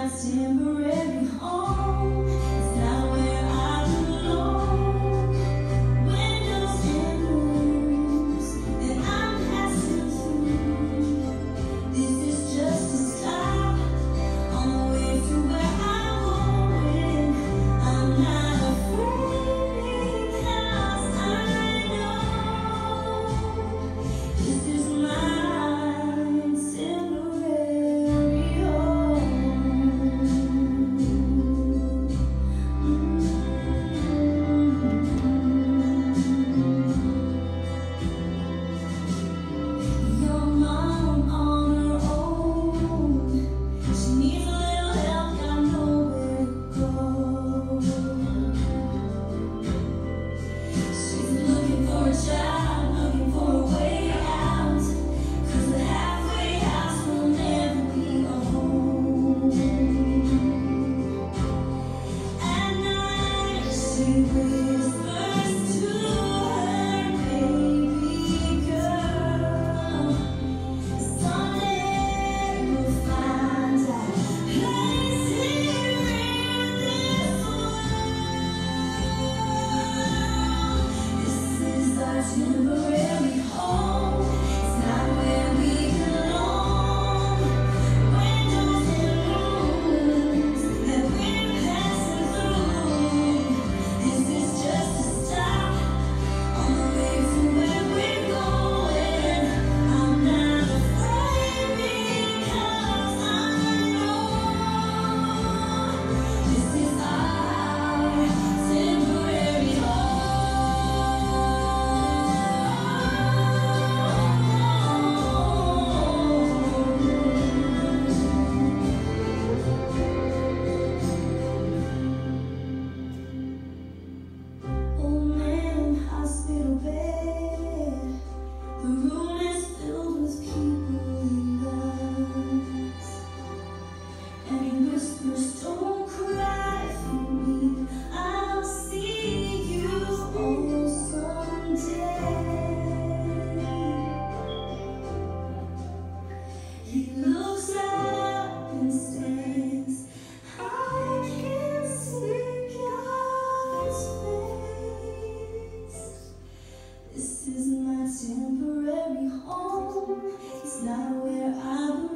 my temporary home. You is my temporary home. It's not where I belong.